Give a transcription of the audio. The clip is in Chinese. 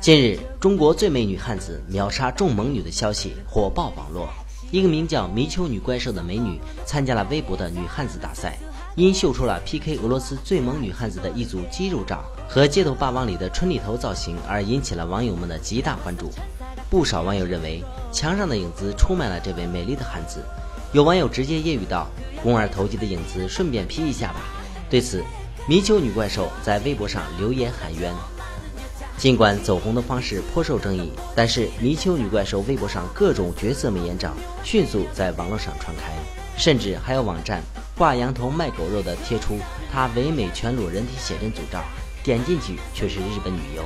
近日，中国最美女汉子秒杀众萌女的消息火爆网络。一个名叫“迷丘女怪兽”的美女参加了微博的女汉子大赛，因秀出了 PK 俄罗斯最萌女汉子的一组肌肉照和《街头霸王》里的春丽头造型，而引起了网友们的极大关注。不少网友认为，墙上的影子出卖了这位美丽的汉子。有网友直接揶揄道：“肱二头肌的影子，顺便 P 一下吧。”对此，迷丘女怪兽在微博上留言喊冤。尽管走红的方式颇受争议，但是泥鳅女怪兽微博上各种角色美颜照迅速在网络上传开，甚至还有网站挂羊头卖狗肉的贴出她唯美全裸人体写真组照，点进去却是日本女优。